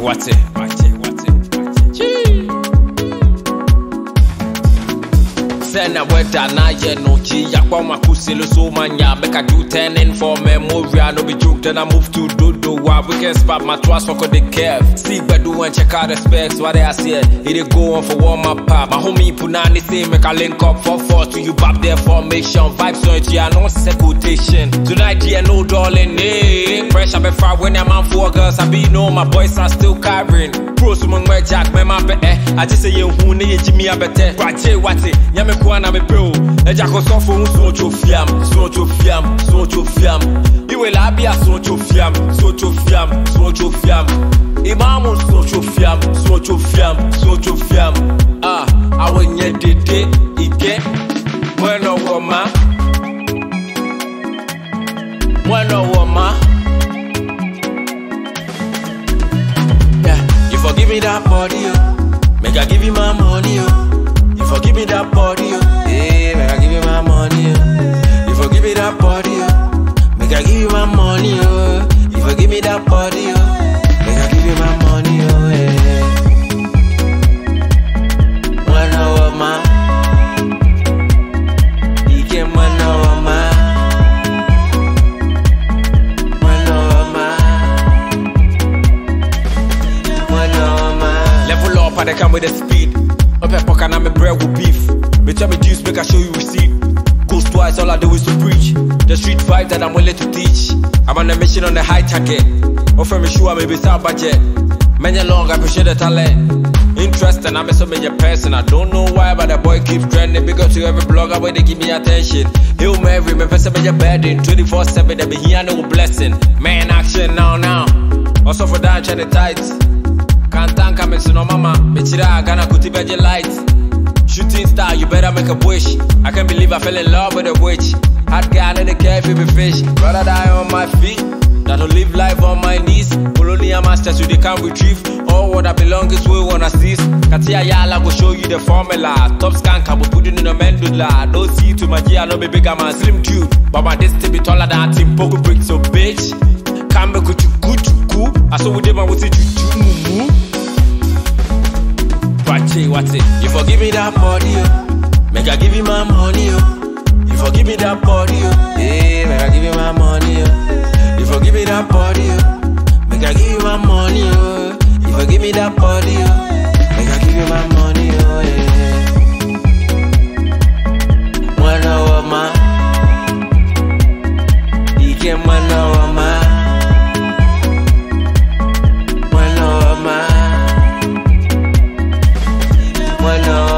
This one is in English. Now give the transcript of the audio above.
wate, wate, wate. Chee. Send a weather na ye no chi ya kwa makusilo so manya make I do ten in for memoria no be joke then I move to dodo wa we can spot my trust for the kev see bedu and check out the specs what they I say it dey go on for warm up pop. My homie punani say make a link up. For four to you back there formation. Vibes on it yeah no say quotation tonight yeah no darling eh. Pressure be far when I'm on four girls. I be know my boys are still carrying Pros ngwe jack me ma be eh. I just say you hu ne ye jimi abete kwache wate nya me bro e jack ko so fo hu so cho fiam so cho fiam so cho fiam iwe la bia so cho fiam so cho fiam so cho fiam imamu so cho fiam so cho fiam so cho fiam ah awenye dede ige bueno woma bueno woma Yeah, you forgive me that body, oh. Make I give you my money, oh. You forgive me that body, oh. My money, oh. You forgive me that body, oh. Make I give you my money, oh. You forgive me that body, oh. Make I give you my money, oh. Yeah. One hour, ma. You get one hour, ma. One hour, ma. Level up and I come with the speed. Up a pocket and my bread with beef. Tell me juice, make I show you receipt. Goes twice, all I do is to preach. The street vibe that I'm willing to teach. I'm on a mission on the high target. Offer me sure maybe sound budget. Many long, I appreciate the talent. Interest and I'm so many person. I don't know why, but the boy keeps trending. Because to every blogger where they give me attention. Hail Mary, person me your burden. 24 7, they be here no blessing. Man, action now, now. Also for that, trying to tight. Kantanka me no mama, me chira gana kuti beje light. Shooting star, you better make a wish. I can't believe I fell in love with a witch. Hot guy in the cave if it fish. Rather die on my feet than to live life on my knees. Colonial masters, you they can't retrieve. All what I belong is we wanna cease. Katia Yala go show you the formula. Top scan can put it in a mandula. No see to my G, I know be bigger man, slim dude. But my this to be taller than party. You forgive me that body, oh. Make I give you my money, oh. You forgive me that body, oh. Yeah, make I give you my money, oh. You forgive me that body, oh. Make I give you my money, oh. You forgive me that body, oh. Make I give you my money. I know.